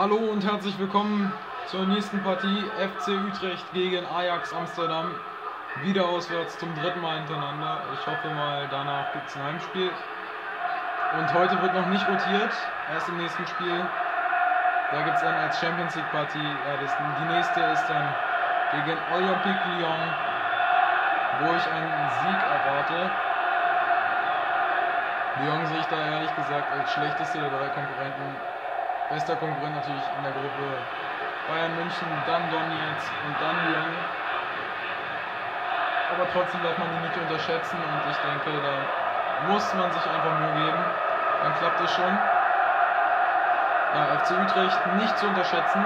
Hallo und herzlich willkommen zur nächsten Partie FC Utrecht gegen Ajax Amsterdam. Wieder auswärts zum dritten Mal hintereinander. Ich hoffe mal, danach gibt es ein Heimspiel. Und heute wird noch nicht rotiert, erst im nächsten Spiel. Da gibt es dann als Champions League Partie, ja, das, die nächste ist dann gegen Olympique Lyon, wo ich einen Sieg erwarte. Lyon sehe ich da ehrlich gesagt als schlechteste der drei Konkurrenten Bester Konkurrent natürlich in der Gruppe Bayern München, dann Donetsk und dann Lyon. Aber trotzdem darf man die nicht unterschätzen und ich denke, da muss man sich einfach Mühe geben. Dann klappt es schon. Ja, FC Utrecht nicht zu unterschätzen.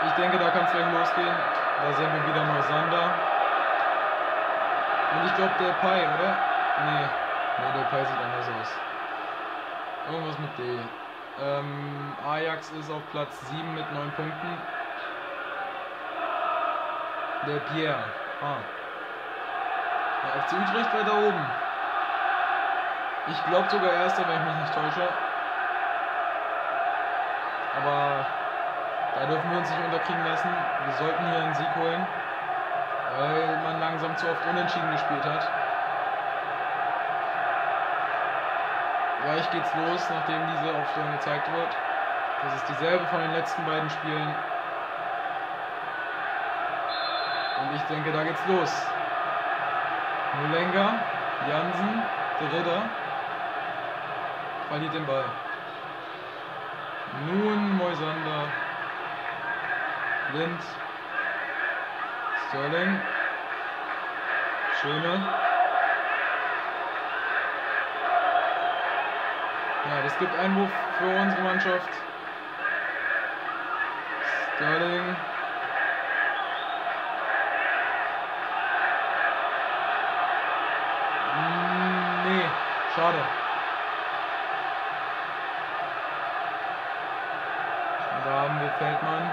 Ich denke, da kann es gleich losgehen. Da sehen wir wieder Moisander. Und ich glaube, der Pai, oder? Nee, nee, der Pai sieht anders aus. Irgendwas mit D. Ähm, Ajax ist auf Platz 7 mit 9 Punkten. Der Pierre. Ah. Der FC Utrecht weiter oben. Ich glaube sogar erster, wenn ich mich nicht täusche. Aber da dürfen wir uns nicht unterkriegen lassen. Wir sollten hier einen Sieg holen, weil man langsam zu oft unentschieden gespielt hat. Gleich geht's los, nachdem diese Aufstellung gezeigt wird. Das ist dieselbe von den letzten beiden Spielen. Und ich denke, da geht's los. Mulenga, Jansen, Dritter. Verliert den Ball. Nun Moisander. Lind. Sterling. Schöne. Ja, das gibt Einwurf für unsere Mannschaft. Sterling. Hm, nee, schade. Da haben wir Feldmann.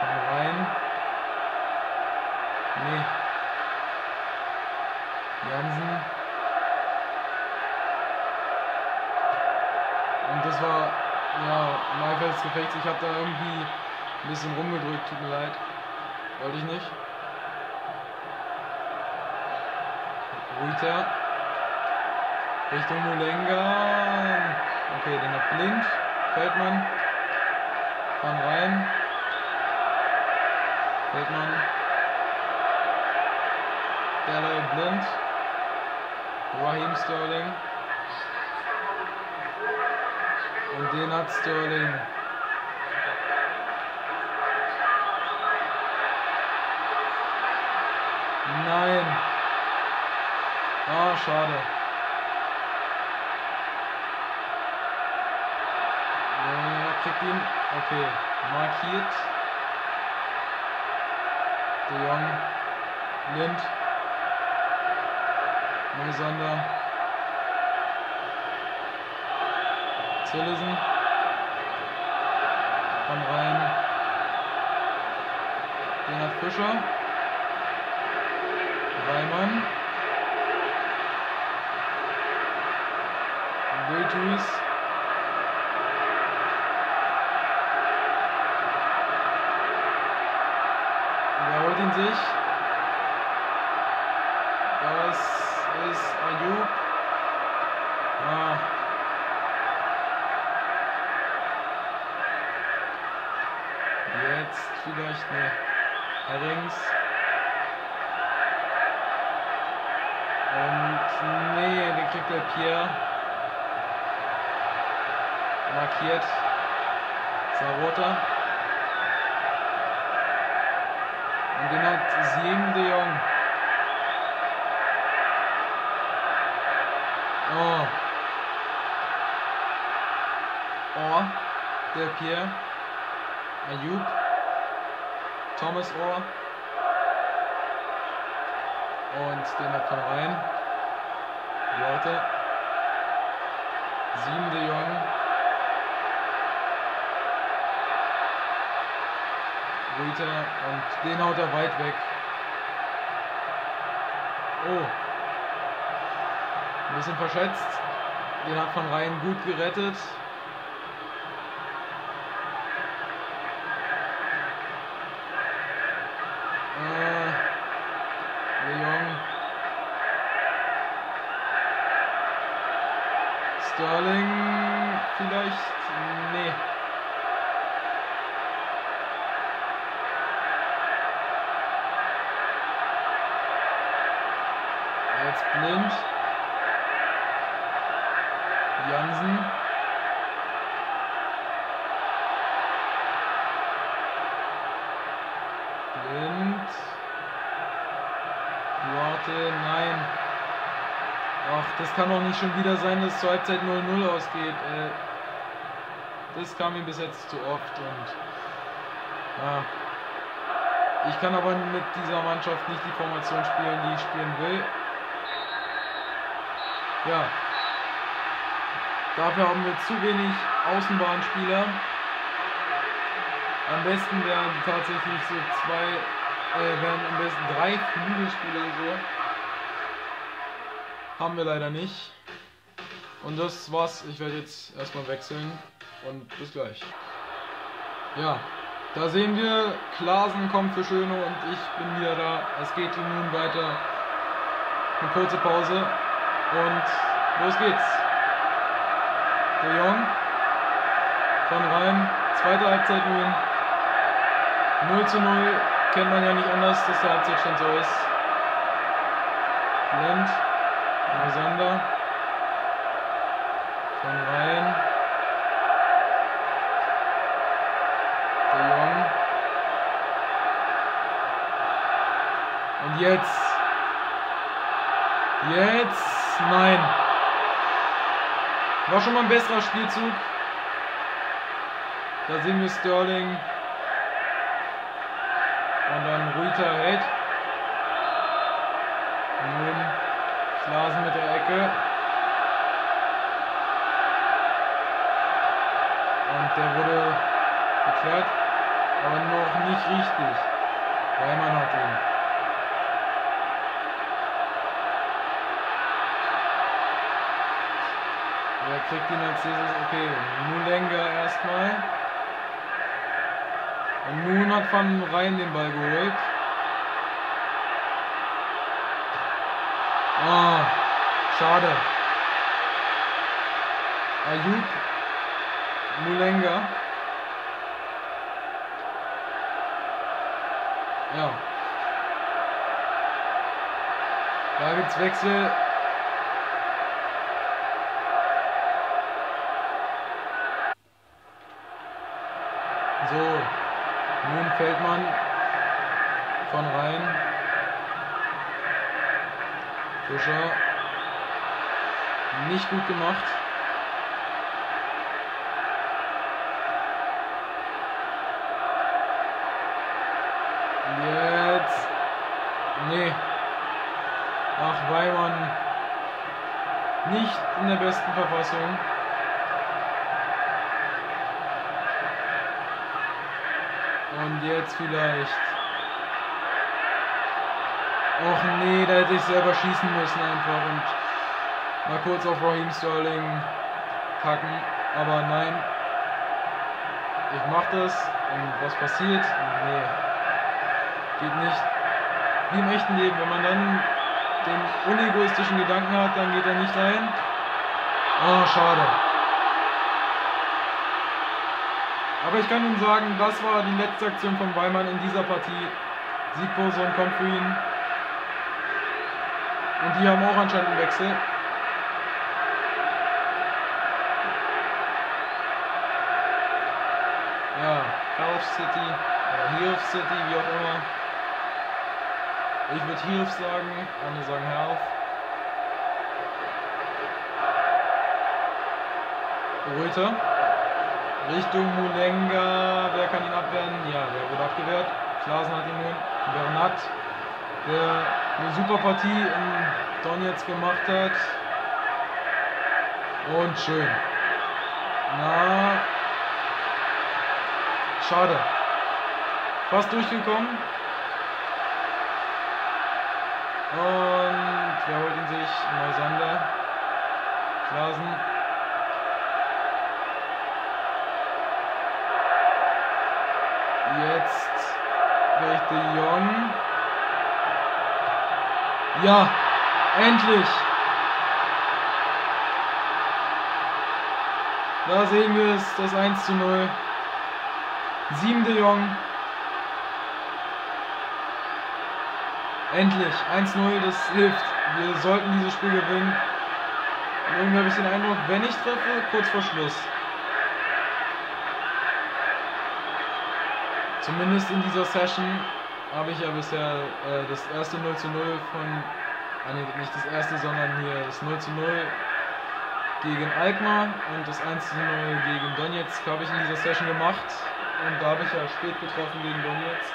Komm rein. Nee. Jansen. Und das war, ja, Maifelds Gefecht. Ich habe da irgendwie ein bisschen rumgedrückt, tut mir leid. Wollte ich nicht. Ruiter. Richtung Mulenga. Okay, den hat blind. Feldmann. Fahren rein. Feldmann. Derlei blind. Raheem Sterling. Und den hat Sterling. Nein. Ah, schade. Er kriegt ihn. Okay. Markiert. De Jong. Lind. Moisander. Zillesen. Komm rein. Den hat Fischer. Reimann. Wildhuis. Er holt ihn sich. Das ist Ayub. Ah. Jetzt vielleicht eine Herrings. Und nee, den kriegt der Pierre. Markiert. Sarota. Und den hat Siem de Jong. Oh. Oh. Der Pierre. Ayub, Thomas Ohr und den hat von rein. Leute. Sieben de Jong. Rita und den haut er weit weg. Oh. Ein bisschen verschätzt. Den hat Van Rijn gut gerettet. Äh, De Jong. Sterling vielleicht? Nee. Jetzt blind. Jansen. Blind. Duarte, nein. Ach, das kann doch nicht schon wieder sein, dass zur Halbzeit 0-0 ausgeht. Äh, das kam mir bis jetzt zu oft und ja. Ich kann aber mit dieser Mannschaft nicht die Formation spielen, die ich spielen will. Ja. Dafür haben wir zu wenig Außenbahnspieler. Am besten wären tatsächlich so zwei, äh, wären am besten drei Flügelspieler so. Haben wir leider nicht. Und das war's. Ich werde jetzt erstmal wechseln und bis gleich. Ja, da sehen wir, Klasen kommt für Schöne und ich bin wieder da. Es geht nun weiter. Eine kurze Pause und los geht's. De Jong von Rhein, zweite Halbzeit nun. 0 zu 0 kennt man ja nicht anders, dass der Halbzeitstand so ist. Blend, Mosander, von Rhein, De Jong. Und jetzt, jetzt, nein. War schon mal ein besserer Spielzug. Da sehen wir Sterling. Und dann Ruiter hält. Nun Klasen mit der Ecke. Und der wurde geklärt, aber noch nicht richtig. Reimann hat ihn. Wer kriegt ihn als nächstes? Okay, Mulenga erstmal. Und nun hat Van Rijn den Ball geholt. Ah, schade. Ayub, Mulenga. Ja. Da gibt's Wechsel. So, nun fällt man von rein. Fischer. Nicht gut gemacht. Jetzt. Nee. Ach, Weimann. Nicht in der besten Verfassung. Und jetzt vielleicht. Och nee, da hätte ich selber schießen müssen einfach und mal kurz auf Raheem Sterling packen. Aber nein. Ich mach das und was passiert? Nee. Geht nicht. Wie im echten Leben. Wenn man dann den unegoistischen Gedanken hat, dann geht er nicht rein. Oh, schade. Aber ich kann Ihnen sagen, das war die letzte Aktion von Weimann in dieser Partie. Siegposition kommt für ihn. Und die haben auch anscheinend einen Wechsel. Ja, Health City oder Health City, wie auch immer. Ich würde Health sagen, andere sagen Health. Reuter. Richtung Mulenga. Wer kann ihn abwehren? Ja, der wurde abgewehrt. Klasen hat ihn nun. Bernat, der eine super Partie ähm, in Donetsk gemacht hat. Und schön. Na. Schade. Fast durchgekommen. Und wer holt ihn sich? Neusander. Klasen. Jetzt werde ich Rechte Jong. Ja, endlich. Da sehen wir es, das 1 zu 0. 7 De Jong. Endlich, 1-0, das hilft. Wir sollten dieses Spiel gewinnen. Und irgendwie habe ich den Eindruck, wenn ich treffe, kurz vor Schluss. Zumindest in dieser Session habe ich ja bisher äh, das erste 0 zu 0 von, nee, nicht das erste, sondern hier das 0 zu 0 gegen Alkmaar und das 1 zu 0 gegen Donetsk habe ich in dieser Session gemacht. Und da habe ich ja spät getroffen gegen Donetsk.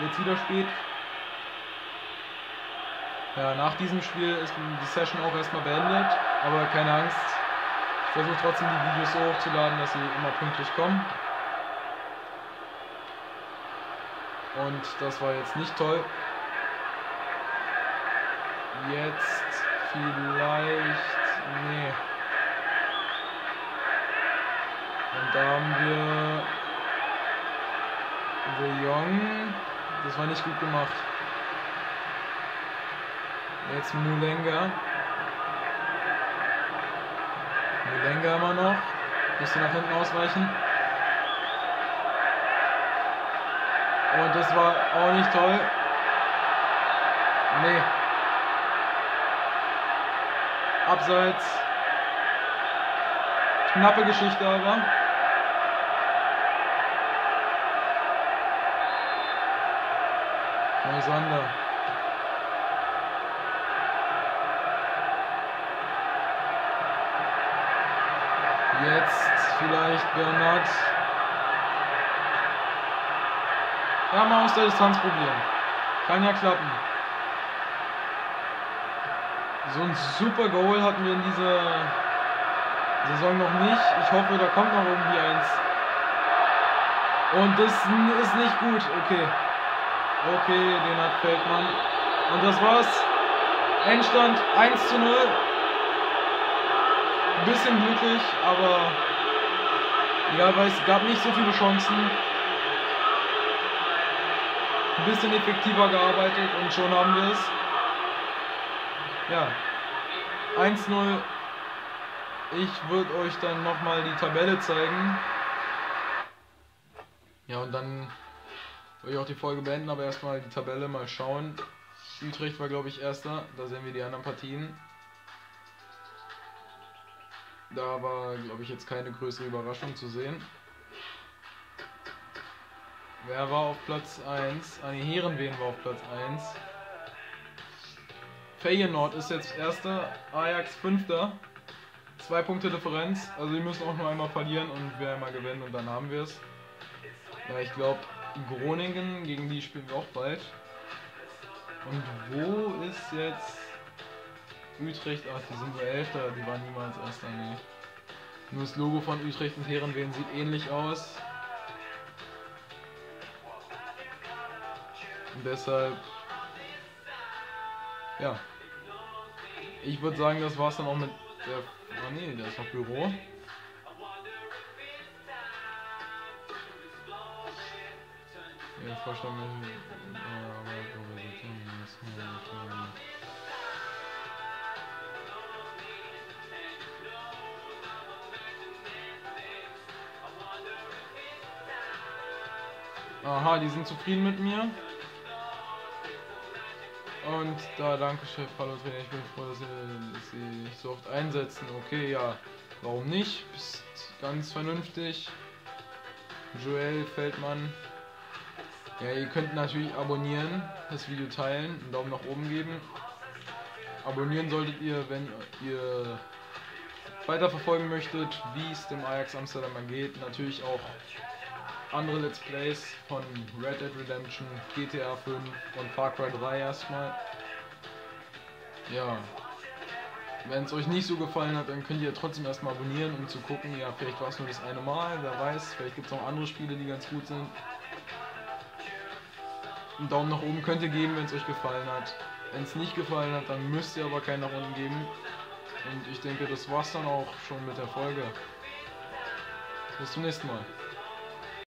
Jetzt wieder spät. Ja, nach diesem Spiel ist die Session auch erstmal beendet, aber keine Angst. Ich versuche trotzdem die Videos so hochzuladen, dass sie immer pünktlich kommen. Und das war jetzt nicht toll. Jetzt vielleicht. Nee. Und da haben wir De Jong. Das war nicht gut gemacht. Jetzt Mulenga. Mulenga immer noch. Müsste nach hinten ausweichen. Und das war auch nicht toll. Nee. Abseits. Knappe Geschichte aber. Moisander. Jetzt vielleicht Bernhard. Ja, mal aus der Distanz probieren. Kann ja klappen. So ein super Goal hatten wir in dieser Saison noch nicht. Ich hoffe, da kommt noch irgendwie eins. Und das ist nicht gut. Okay. Okay, den hat Feldmann. Und das war's. Endstand 1 zu 0. Ein bisschen glücklich, aber ja, weil es gab nicht so viele Chancen. Bisschen effektiver gearbeitet und schon haben wir es. Ja. 1-0. Ich würde euch dann nochmal die Tabelle zeigen. Ja, und dann würde ich auch die Folge beenden, aber erstmal die Tabelle mal schauen. Utrecht war, glaube ich, erster. Da sehen wir die anderen Partien. Da war, glaube ich, jetzt keine größere Überraschung zu sehen. Wer war auf Platz 1? Ah, Herenwehen war auf Platz 1. Feyenoord ist jetzt erster, Ajax fünfter. Zwei Punkte Differenz. Also die müssen auch nur einmal verlieren und wer einmal gewinnen und dann haben wir es. Ja, ich glaube Groningen, gegen die spielen wir auch bald. Und wo ist jetzt Utrecht? Ach, die sind nur Elfter, die waren niemals Erster, nee. Nur das Logo von Utrecht und Herrenwehen sieht ähnlich aus. Und deshalb, ja. Ich würde sagen, das war's dann auch mit der. Ah nee, da ist noch Büro. Ja, Vorstand Aha, die sind zufrieden mit mir. Und da, danke Chef, hallo Trainer, ich bin froh, dass Sie, Sie so oft einsetzen. Okay, ja, warum nicht? Bist ganz vernünftig. Joel Feldmann. Ja, ihr könnt natürlich abonnieren, das Video teilen, einen Daumen nach oben geben. Abonnieren solltet ihr, wenn ihr weiterverfolgen möchtet, wie es dem Ajax Amsterdam geht. Natürlich auch andere Let's Plays von Red Dead Redemption, GTA 5 und Far Cry 3 erstmal. Ja. Wenn es euch nicht so gefallen hat, dann könnt ihr trotzdem erstmal abonnieren, um zu gucken. Ja, vielleicht war es nur das eine Mal, wer weiß. Vielleicht gibt es noch andere Spiele, die ganz gut sind. Einen Daumen nach oben könnt ihr geben, wenn es euch gefallen hat. Wenn es nicht gefallen hat, dann müsst ihr aber keinen nach unten geben. Und ich denke, das war's dann auch schon mit der Folge. Bis zum nächsten Mal.